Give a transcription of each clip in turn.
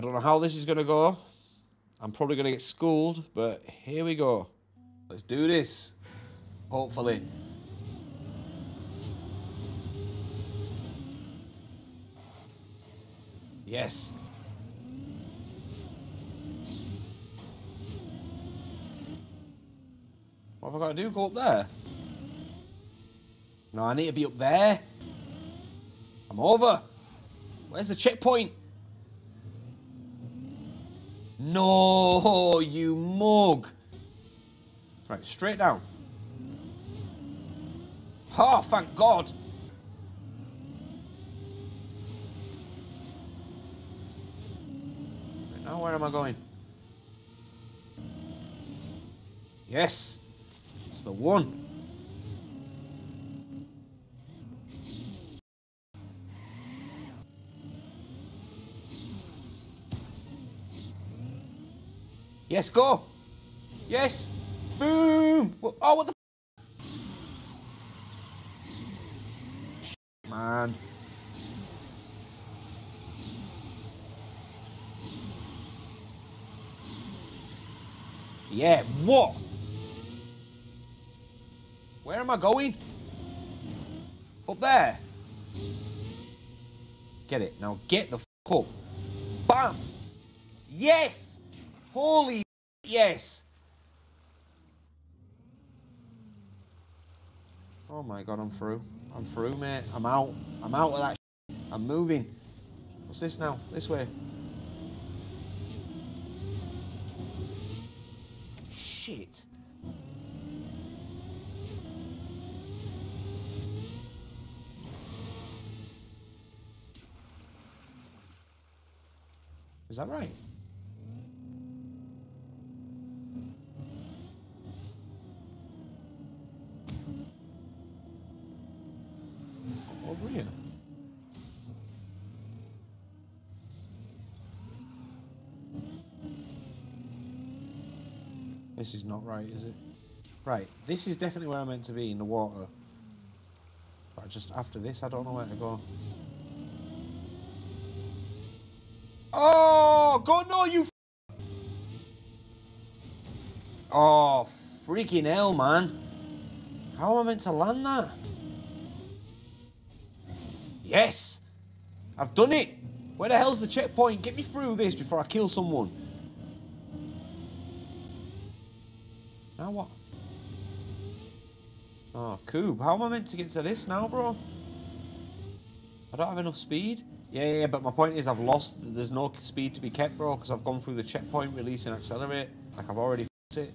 I don't know how this is going to go. I'm probably going to get schooled, but here we go. Let's do this. Hopefully. Yes. What have I got to do? Go up there? No, I need to be up there. I'm over. Where's the checkpoint? No, you mug. Right, straight down. Oh, thank God. Right, now where am I going? Yes. It's the one. Yes, go. Yes. Boom. Oh, what the? Man. Yeah, what? Where am I going? Up there. Get it. Now get the f up. Bam. Yes. Holy yes. Oh my god, I'm through. I'm through, mate. I'm out. I'm out of that. I'm moving. What's this now? This way. Shit. Is that right? Over here. This is not right, is it? Right, this is definitely where I'm meant to be, in the water. But just after this, I don't know where to go. Oh, God, no, you. Oh, freaking hell, man. How am I meant to land that? Yes! I've done it! Where the hell's the checkpoint? Get me through this before I kill someone. Now what? Oh, Coob, how am I meant to get to this now, bro? I don't have enough speed. Yeah, yeah, but my point is I've lost, there's no speed to be kept, bro, because I've gone through the checkpoint, release and accelerate. Like, I've already it.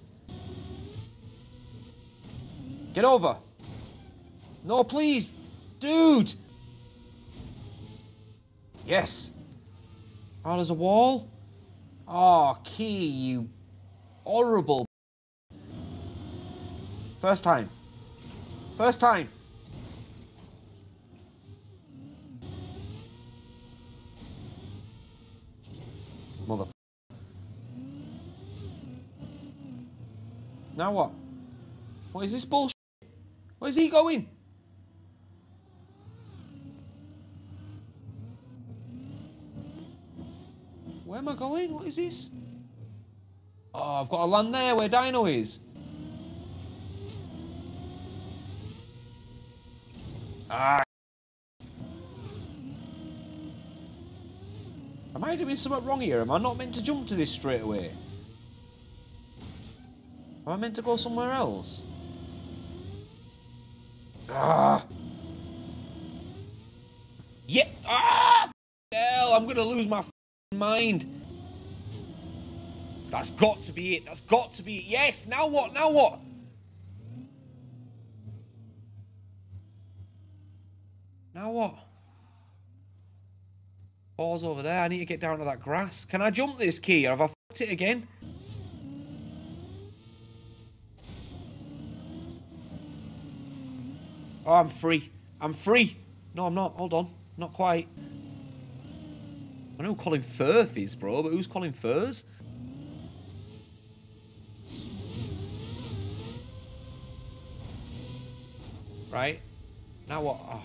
Get over! No, please! Dude! Yes! Oh, there's a wall? Oh, Key, you horrible. First time. First time. Mother. Now what? What is this bullshit? Where's he going? Where am I going? What is this? Oh, I've got to land there where Dino is. Ah. Am I doing something wrong here? Am I not meant to jump to this straight away? Am I meant to go somewhere else? Ah! Yeah! Ah! Hell, I'm gonna lose my mind. That's got to be it. That's got to be it. Yes! Now what? Now what? Now what? Ball's over there. I need to get down to that grass. Can I jump this key or have I fucked it again? Oh, I'm free. I'm free. No, I'm not. Hold on. Not quite. I know Colin Firth is, bro, but who's Colin Furs? Right. Now what? Oh.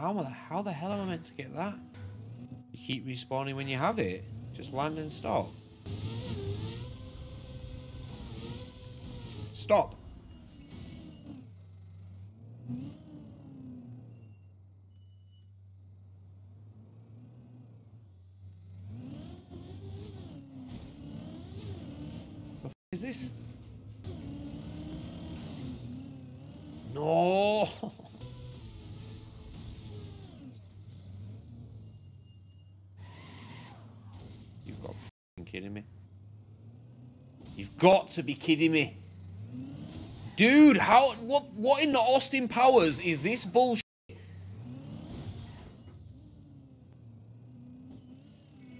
How, the, how the hell am I meant to get that? You keep respawning when you have it. Just land and stop. Stop. Kidding me. You've got to be kidding me. Dude, how what what in the Austin Powers is this bullshit?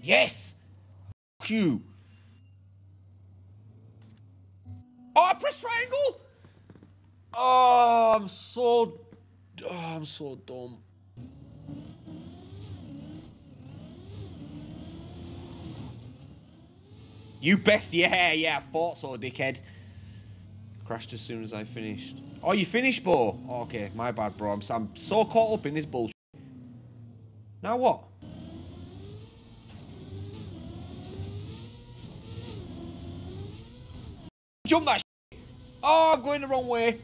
Yes. F you. Oh, I pressed triangle. Oh, I'm so. Oh, I'm so dumb. You best. Yeah, yeah, I thought so, dickhead. Crashed as soon as I finished. Oh, you finished, Bo? Oh, okay, my bad, bro. I'm, I'm so caught up in this bullshit. Now what? Jump that shit. Oh, I'm going the wrong way.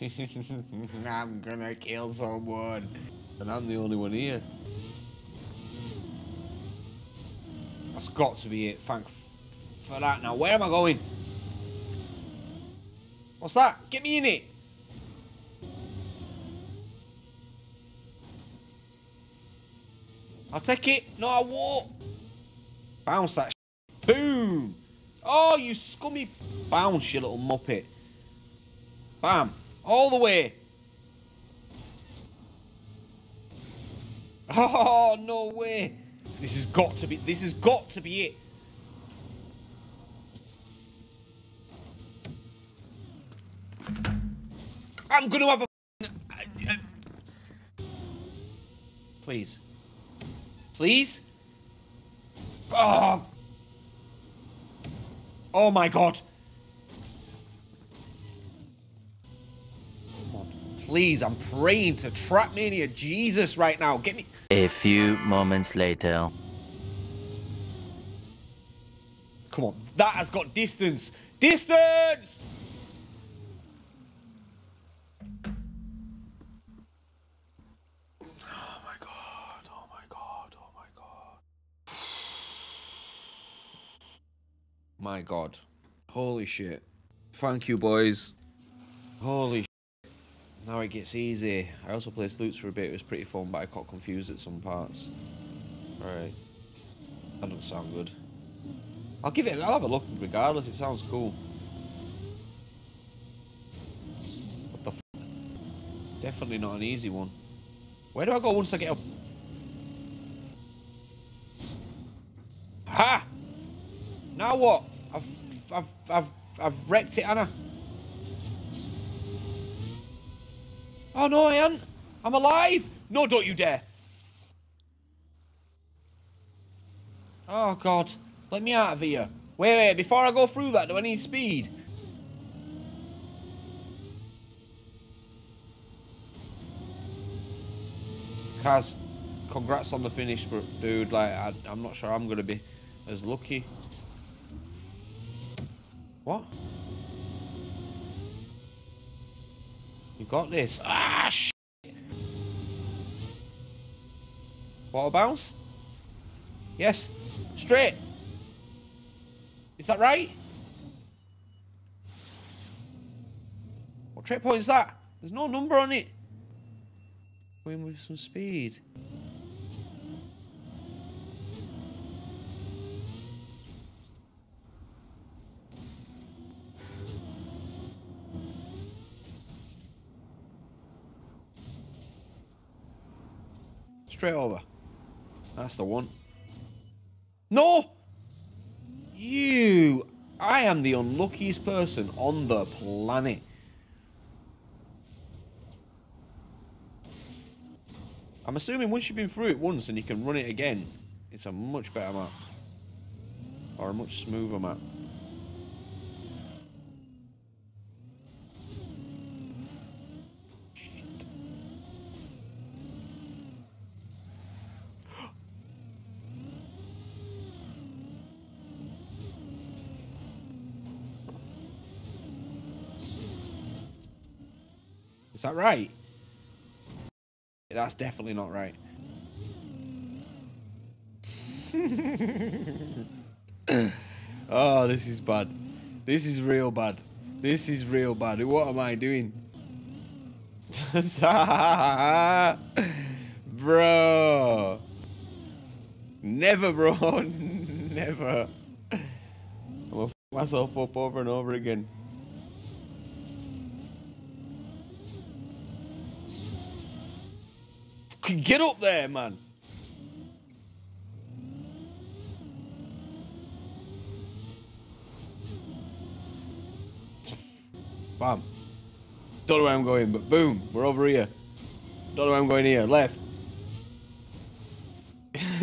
I'm gonna kill someone. And I'm the only one here. That's got to be it. Thank for that. Now, where am I going? What's that? Get me in it. I'll take it. No, I won't. Bounce that. Boom. Oh, you scummy. Bounce, you little muppet. Bam. All the way. Oh, no way. This has got to be, this has got to be it. I'm going to have a... Please. Please? Oh. Oh my god. Come on. Please, I'm praying to Trackmania Jesus right now. Get me... A few moments later. Come on. That has got distance. Distance! Oh my god. Oh my god. Oh my god. My god. Holy shit. Thank you, boys. Holy shit. Now it gets easy. I also played Sloots for a bit. It was pretty fun, but I got confused at some parts. Alright. That doesn't sound good. I'll give it. I'll have a look regardless. It sounds cool. What the? F Definitely not an easy one. Where do I go once I get up? Ha! Now what? I've I've I've I've wrecked it, Anna. Oh no, I ain't. I'm alive. No, don't you dare. Oh god. Let me out of here. Wait, wait, before I go through that, do I need speed? Kaz, congrats on the finish, bro, dude. Like, I, I'm not sure I'm going to be as lucky. What? You got this. Ah, shit. Water bounce? Yes. Straight. Is that right? What trip point is that? There's no number on it. Going with some speed. Straight over. That's the one. No! You! I am the unluckiest person on the planet. I'm assuming once you've been through it once and you can run it again, it's a much better map. Or a much smoother map. Shit. Is that right? That's definitely not right. oh, this is bad. This is real bad. This is real bad. What am I doing? bro. Never, bro. Never. I'm gonna f myself up over and over again. Get up there, man. Bam. Don't know where I'm going, but boom, we're over here. Don't know where I'm going here. Left.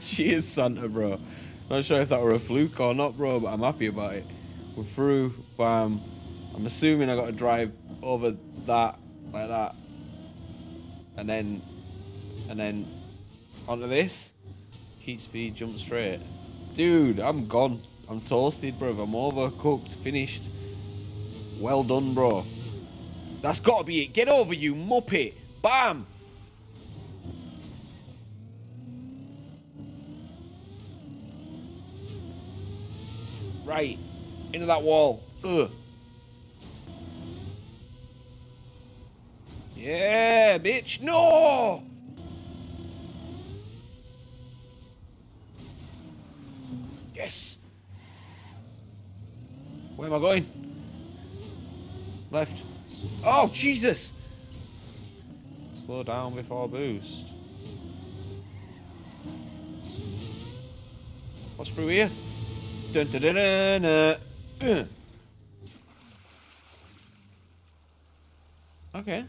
Cheers, Santa, bro. Not sure if that were a fluke or not, bro, but I'm happy about it. We're through. Bam. I'm assuming I got to drive over that, like that. And then, and then onto this. Heat speed, jump straight. Dude, I'm gone. I'm toasted, bro. I'm overcooked, finished. Well done, bro. That's got to be it. Get over, you muppet. Bam. Right. Into that wall. Ugh. Yeah, bitch. No! Yes. Where am I going? Left. Oh, Jesus! Slow down before boost. What's through here? Dun dun dun dun. dun. Okay.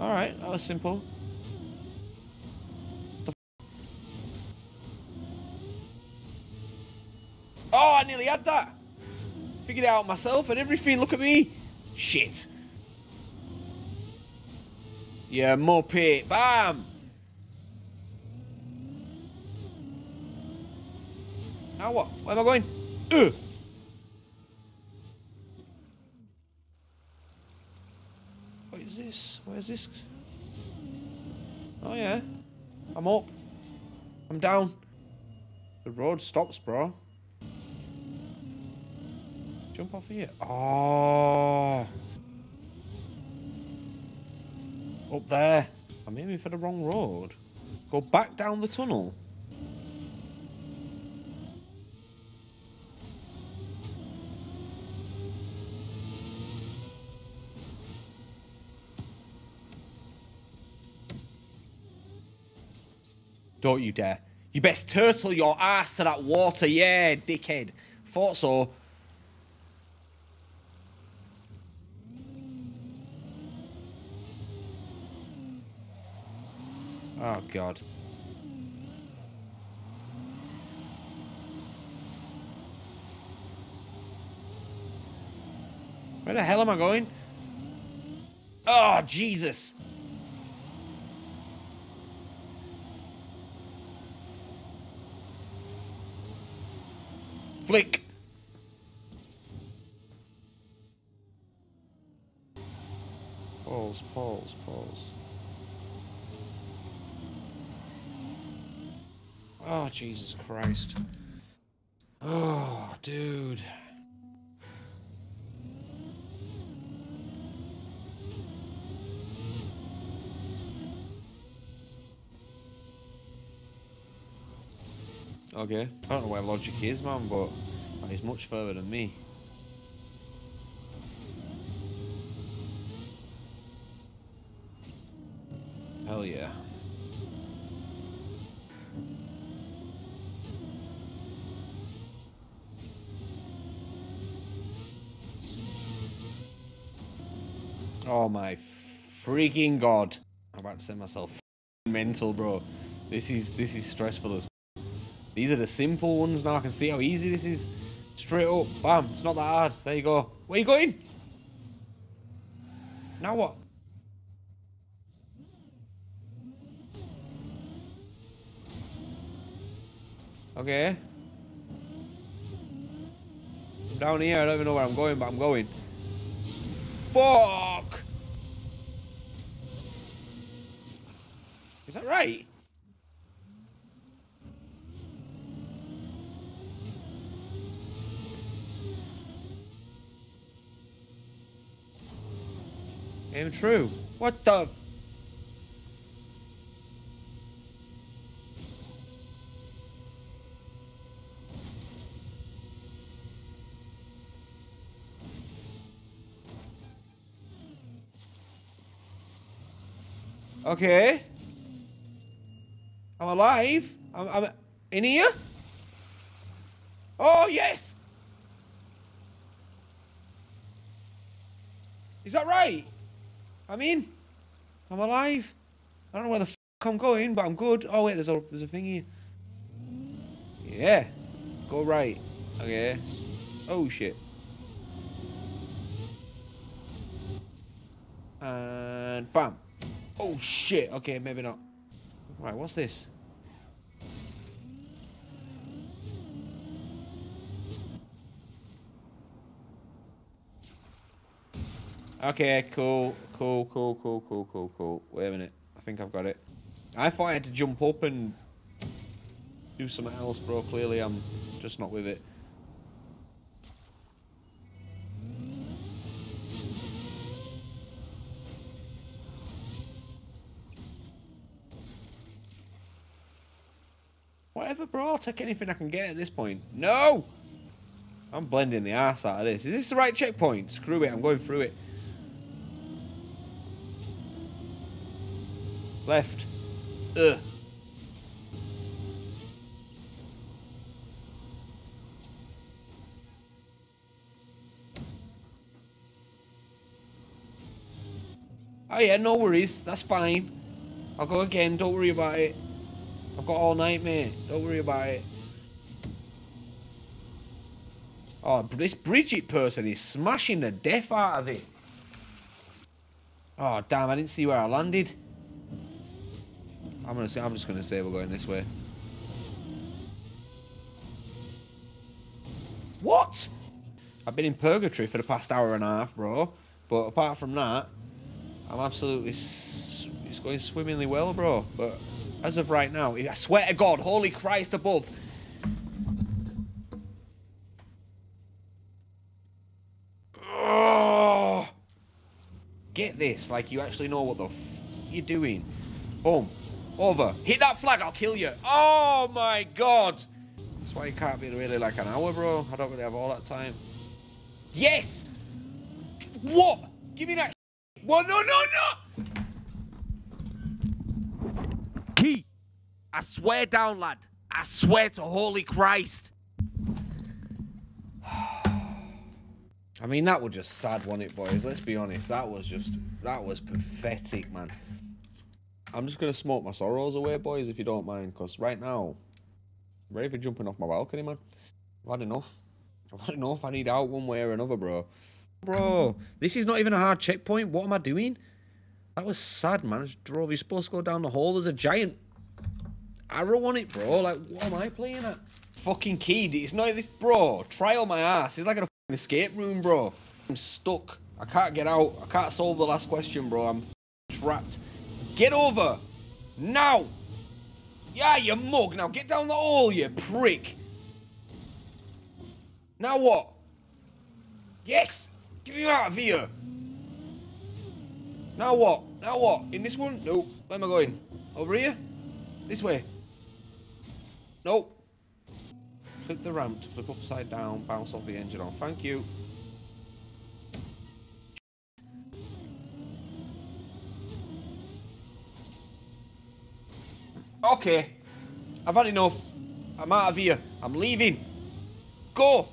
Alright, that was simple. Had that! Figured it out myself and everything, look at me! Shit. Yeah, more muppet. Bam! Now what? Where am I going? Ugh. What is this? Where's this? Oh yeah. I'm up. I'm down. The road stops, bro. Jump off here. Oh. Up there. I'm aiming for the wrong road. Go back down the tunnel. Don't you dare. You best turtle your ass to that water, yeah, dickhead. Thought so. Oh, God. Where the hell am I going? Oh, Jesus. Flick. Pause, pause, pause. Oh, Jesus Christ. Oh, dude. Okay. I don't know where logic is, man, but he's much further than me. Oh my freaking god. I'm about to send myself mental, bro. This is this is stressful as these are the simple ones now. I can see how easy this is. Straight up. Bam. It's not that hard. There you go. Where you going? Now what? Okay. I'm down here. I don't even know where I'm going, but I'm going. Fuck! Is that right? Ain't true. What the? Okay. I'm alive. I'm, I'm in here. Oh, yes. Is that right? I'm in. I'm alive. I don't know where the f I'm going, but I'm good. Oh, wait, there's a, there's a thing here. Yeah. Go right. Okay. Oh, shit. And bam. Oh shit, okay, maybe not. Right, what's this? Okay, cool, cool, cool, cool, cool, cool, cool. Wait a minute. I think I've got it. I thought I had to jump up and do something else, bro. Clearly, I'm just not with it. Whatever, bro. I'll take anything I can get at this point. No! I'm blending the ass out of this. Is this the right checkpoint? Screw it. I'm going through it. Left. Ugh. Oh yeah, no worries. That's fine. I'll go again. Don't worry about it. I've got all night, mate. Don't worry about it. Oh, this Bridget person is smashing the death out of it. Oh, damn, I didn't see where I landed. I'm gonna say, I'm just gonna say we're going this way. What? I've been in purgatory for the past hour and a half, bro. But apart from that, I'm absolutely... It's going swimmingly well, bro. But as of right now, I swear to God, holy Christ above. Oh, get this, like you actually know what the f you're doing. Boom. Over. Hit that flag, I'll kill you. Oh my God. That's why you can't be really like an hour, bro. I don't really have all that time. Yes! What? Give me that. What? No, no, no! I swear down, lad. I swear to holy Christ. I mean, that was just sad, wasn't it, boys? Let's be honest. That was just, that was pathetic, man. I'm just going to smoke my sorrows away, boys, if you don't mind. Because right now, I'm ready for jumping off my balcony, man. I've had enough. I've had enough. I need out one way or another, bro. Bro, this is not even a hard checkpoint. What am I doing? That was sad, man. I just drove. You're supposed to go down the hole. There's a giant arrow on it, bro. Like, what am I playing at? Fucking keyed. It's not this, bro. Trial my ass. It's like an escape room, bro. I'm stuck. I can't get out. I can't solve the last question, bro. I'm trapped. Get over. Now. Yeah, you mug. Now get down the hole, you prick. Now what? Yes. Get me out of here. Now what? Now what? In this one? Nope. Where am I going? Over here? This way? Nope. Click the ramp to flip upside down, bounce off the engine on. Thank you. Okay. I've had enough. I'm out of here. I'm leaving. Go.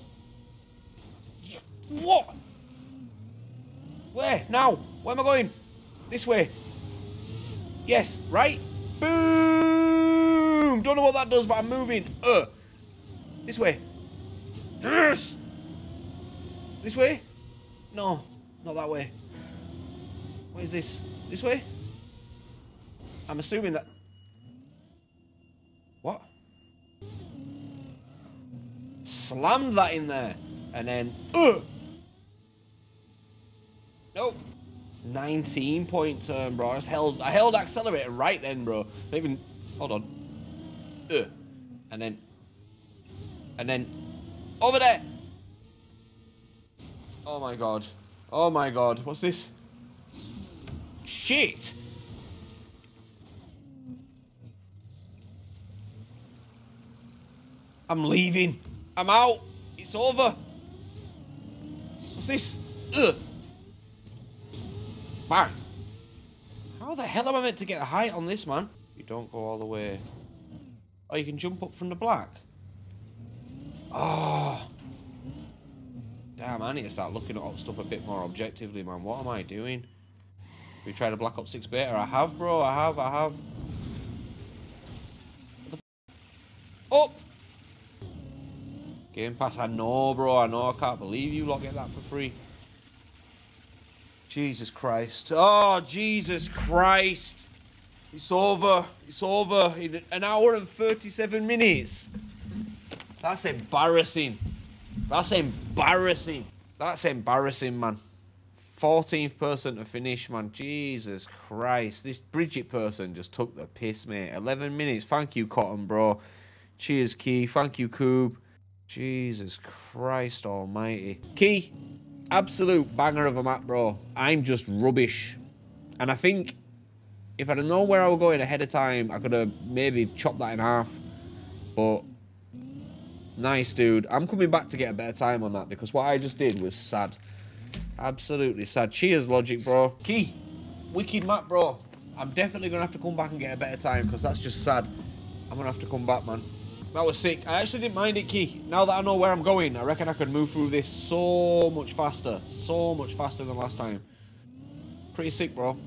What? Where? Now? Where am I going? This way. Yes, right? Boom! Don't know what that does, but I'm moving. Uh. This way. Yes! This way? No, not that way. What is this? This way? I'm assuming that... What? Slammed that in there. And then... Uh! Nope. 19 point turn, bro. I held, I held accelerator right then, bro. Even, hold on. Uh, and then, and then, over there. Oh my god. Oh my god. What's this? Shit. I'm leaving. I'm out. It's over. What's this? Ugh. Bang. How the hell am I meant to get a height on this, man? You don't go all the way. Oh, you can jump up from the black. Oh. Damn, I need to start looking at stuff a bit more objectively, man. What am I doing? We tried a Black Ops 6 beta. I have, bro. I have, I have. Up! Game Pass, I know, bro. I know. I can't believe you lot get that for free. Jesus Christ. Oh, Jesus Christ. It's over. It's over in an hour and 37 minutes. That's embarrassing. That's embarrassing. That's embarrassing, man. 14th person to finish, man. Jesus Christ. This Bridget person just took the piss, mate. 11 minutes. Thank you, Cotton, bro. Cheers, Key. Thank you, Coob. Jesus Christ almighty. Key, absolute banger of a map, bro. I'm just rubbish. And I think if I'd have known where I was going ahead of time, I could have maybe chopped that in half. But nice, dude. I'm coming back to get a better time on that because what I just did was sad. Absolutely sad. Cheers, Logic, bro. Key, wicked map, bro. I'm definitely going to have to come back and get a better time because that's just sad. I'm going to have to come back, man. That was sick. I actually didn't mind it, Key. Now that I know where I'm going, I reckon I could move through this so much faster. So much faster than last time. Pretty sick, bro.